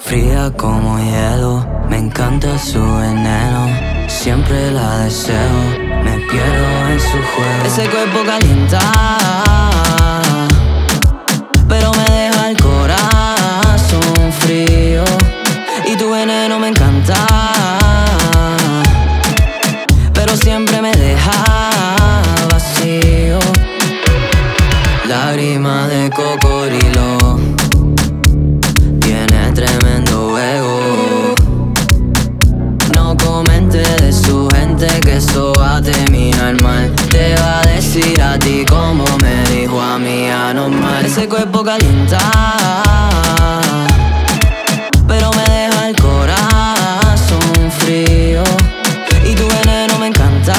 Fría como hielo, me encanta su veneno. Siempre la deseo, me pierdo en su juego. Ese cuerpo calienta, que eso va a terminar mal. Te va a decir a ti como me dijo a mí anormal. Ese cuerpo calienta, pero me deja el corazón frío. Y tu veneno me encanta,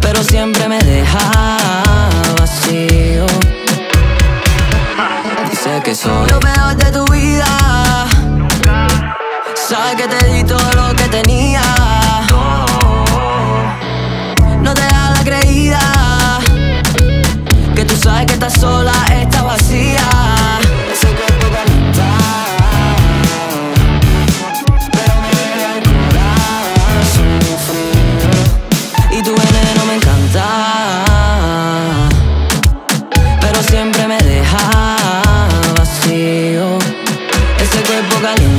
pero siempre me deja vacío. Dice que soy lo peor de tu vida. Sabes que te di todo lo Ese